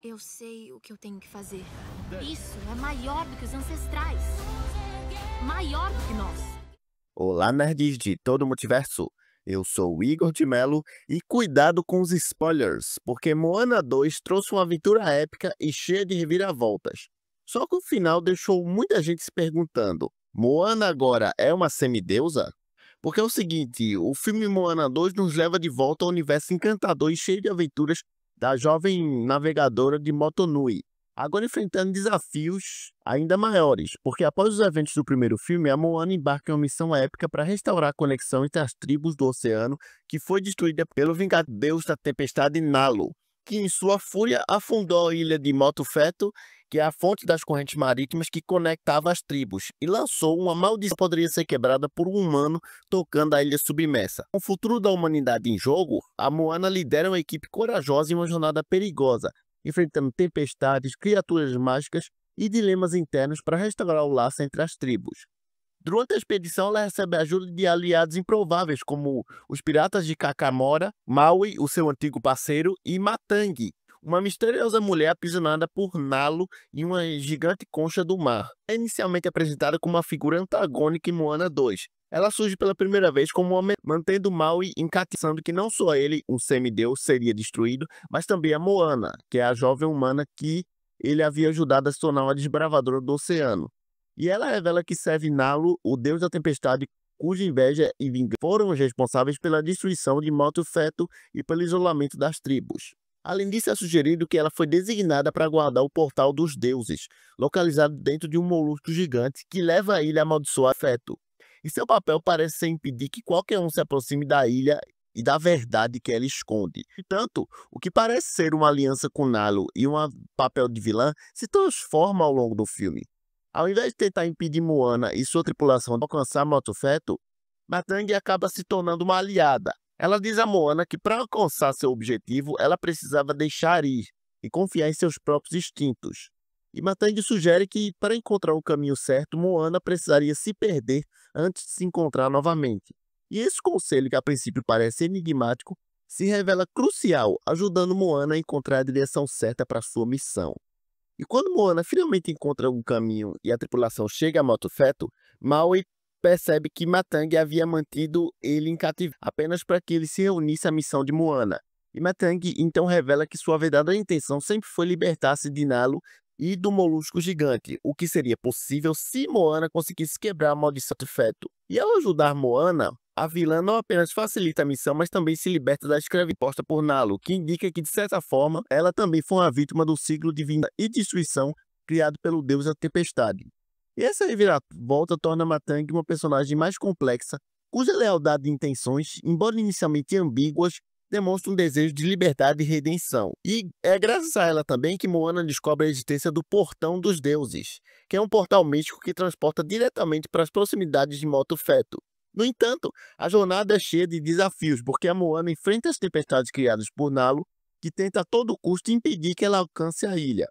Eu sei o que eu tenho que fazer. Isso é maior do que os ancestrais. Maior do que nós. Olá, nerds de todo o multiverso. Eu sou o Igor de Mello e cuidado com os spoilers, porque Moana 2 trouxe uma aventura épica e cheia de reviravoltas. Só que o final deixou muita gente se perguntando: Moana agora é uma semideusa? Porque é o seguinte, o filme Moana 2 nos leva de volta ao universo encantador e cheio de aventuras da jovem navegadora de Motonui, agora enfrentando desafios ainda maiores, porque após os eventos do primeiro filme, a Moana embarca em uma missão épica para restaurar a conexão entre as tribos do oceano que foi destruída pelo vingado deus da tempestade Nalo, que em sua fúria afundou a ilha de Motofeto, que é a fonte das correntes marítimas que conectava as tribos, e lançou uma maldição que poderia ser quebrada por um humano tocando a ilha submersa. Com o futuro da humanidade em jogo, a Moana lidera uma equipe corajosa em uma jornada perigosa, enfrentando tempestades, criaturas mágicas e dilemas internos para restaurar o laço entre as tribos. Durante a expedição, ela recebe a ajuda de aliados improváveis, como os piratas de Kakamora, Maui, o seu antigo parceiro, e Matangi, uma misteriosa mulher aprisionada por Nalo em uma gigante concha do mar. É inicialmente apresentada como uma figura antagônica em Moana 2. Ela surge pela primeira vez como uma mantendo Maui encatiçando que não só ele, um semideus, seria destruído, mas também a Moana, que é a jovem humana que ele havia ajudado a se tornar uma desbravadora do oceano. E ela revela que serve Nalo, o deus da tempestade, cuja inveja e vingança foram os responsáveis pela destruição de Feto e pelo isolamento das tribos. Além disso, é sugerido que ela foi designada para guardar o Portal dos Deuses, localizado dentro de um molusco gigante que leva a ilha a amaldiçoar Feto. E seu papel parece ser impedir que qualquer um se aproxime da ilha e da verdade que ela esconde. Portanto, o que parece ser uma aliança com Nalo e um papel de vilã se transforma ao longo do filme. Ao invés de tentar impedir Moana e sua tripulação de alcançar Motofeto, Matang acaba se tornando uma aliada. Ela diz a Moana que para alcançar seu objetivo, ela precisava deixar ir e confiar em seus próprios instintos. E Matang sugere que, para encontrar o caminho certo, Moana precisaria se perder antes de se encontrar novamente. E esse conselho, que a princípio parece enigmático, se revela crucial, ajudando Moana a encontrar a direção certa para sua missão. E quando Moana finalmente encontra um caminho e a tripulação chega a Motofeto, Maui percebe que Matang havia mantido ele em cativeiro apenas para que ele se reunisse à missão de Moana. E Matang então revela que sua verdadeira intenção sempre foi libertar-se de Nalo e do molusco gigante, o que seria possível se Moana conseguisse quebrar a maldição de feto. E ao ajudar Moana, a vilã não apenas facilita a missão, mas também se liberta da escravidão imposta por Nalo, que indica que, de certa forma, ela também foi uma vítima do ciclo de vida e destruição criado pelo deus da tempestade. E essa reviravolta torna Matang uma personagem mais complexa, cuja lealdade e intenções, embora inicialmente ambíguas, demonstra um desejo de liberdade e redenção. E é graças a ela também que Moana descobre a existência do Portão dos Deuses, que é um portal místico que transporta diretamente para as proximidades de Moto Feto. No entanto, a jornada é cheia de desafios, porque a Moana enfrenta as tempestades criadas por Nalo, que tenta a todo custo impedir que ela alcance a ilha.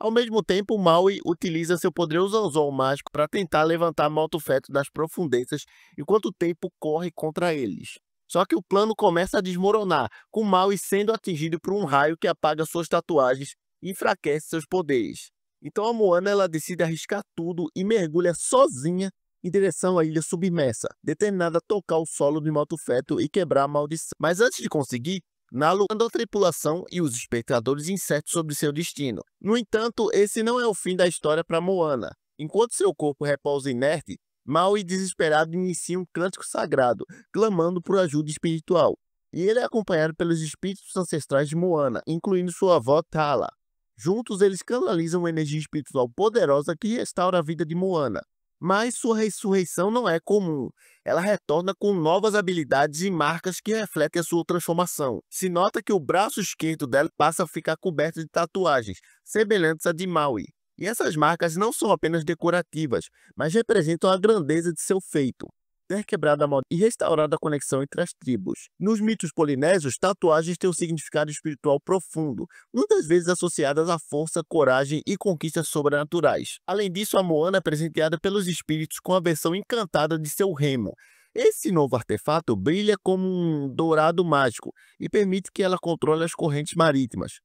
Ao mesmo tempo, Maui utiliza seu poderoso anzol mágico para tentar levantar Moto Feto das profundezas enquanto o tempo corre contra eles. Só que o plano começa a desmoronar, com Maui sendo atingido por um raio que apaga suas tatuagens e enfraquece seus poderes. Então a Moana ela decide arriscar tudo e mergulha sozinha em direção à ilha submersa, determinada a tocar o solo de Moto Feto e quebrar a maldição. Mas antes de conseguir, Nalo manda a tripulação e os espectadores incertos sobre seu destino. No entanto, esse não é o fim da história para Moana. Enquanto seu corpo repousa inerte, Mal e desesperado inicia um cântico sagrado, clamando por ajuda espiritual. E ele é acompanhado pelos espíritos ancestrais de Moana, incluindo sua avó Tala. Juntos, eles canalizam uma energia espiritual poderosa que restaura a vida de Moana. Mas sua ressurreição não é comum. Ela retorna com novas habilidades e marcas que refletem a sua transformação. Se nota que o braço esquerdo dela passa a ficar coberto de tatuagens, semelhantes a de Maui. E essas marcas não são apenas decorativas, mas representam a grandeza de seu feito, ter quebrado a moda e restaurado a conexão entre as tribos. Nos mitos polinésios, tatuagens têm um significado espiritual profundo, muitas vezes associadas à força, coragem e conquistas sobrenaturais. Além disso, a Moana é presenteada pelos espíritos com a versão encantada de seu remo. Esse novo artefato brilha como um dourado mágico e permite que ela controle as correntes marítimas.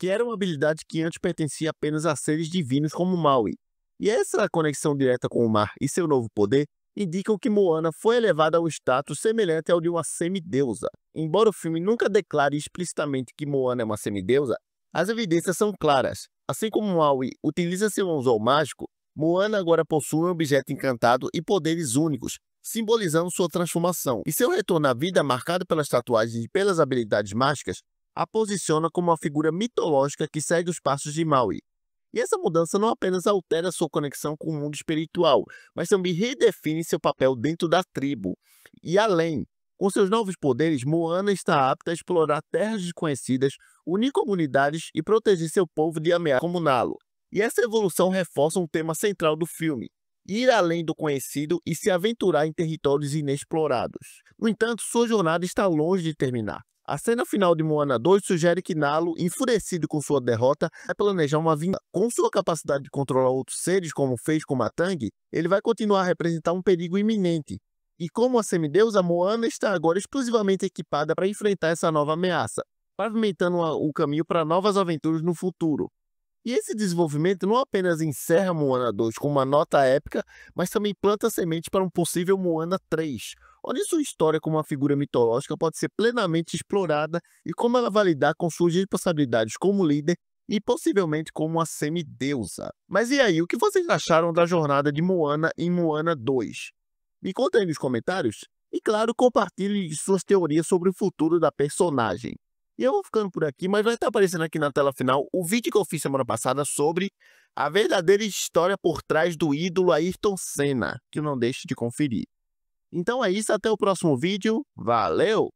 que era uma habilidade que antes pertencia apenas a seres divinos como Maui. E essa conexão direta com o mar e seu novo poder indicam que Moana foi elevada a um status semelhante ao de uma semideusa. Embora o filme nunca declare explicitamente que Moana é uma semideusa, as evidências são claras. Assim como Maui utiliza seu anzol mágico, Moana agora possui um objeto encantado e poderes únicos, simbolizando sua transformação. E seu retorno à vida, marcado pelas tatuagens e pelas habilidades mágicas, a posiciona como uma figura mitológica que segue os passos de Maui. E essa mudança não apenas altera sua conexão com o mundo espiritual, mas também redefine seu papel dentro da tribo. E além, com seus novos poderes, Moana está apta a explorar terras desconhecidas, unir comunidades e proteger seu povo de ameaças como Nalo. E essa evolução reforça um tema central do filme, ir além do conhecido e se aventurar em territórios inexplorados. No entanto, sua jornada está longe de terminar. A cena final de Moana 2 sugere que Nalo, enfurecido com sua derrota, vai planejar uma vinda. Com sua capacidade de controlar outros seres, como fez com Matang, ele vai continuar a representar um perigo iminente. E como a semideusa, Moana está agora exclusivamente equipada para enfrentar essa nova ameaça, pavimentando o caminho para novas aventuras no futuro. E esse desenvolvimento não apenas encerra Moana 2 com uma nota épica, mas também planta semente para um possível Moana 3, onde sua história como uma figura mitológica pode ser plenamente explorada e como ela vai lidar com suas responsabilidades como líder e possivelmente como uma semideusa. Mas e aí, o que vocês acharam da jornada de Moana em Moana 2? Me conta aí nos comentários e, claro, compartilhe suas teorias sobre o futuro da personagem. E eu vou ficando por aqui, mas vai estar aparecendo aqui na tela final o vídeo que eu fiz semana passada sobre a verdadeira história por trás do ídolo Ayrton Senna, que não deixe de conferir. Então é isso, até o próximo vídeo. Valeu!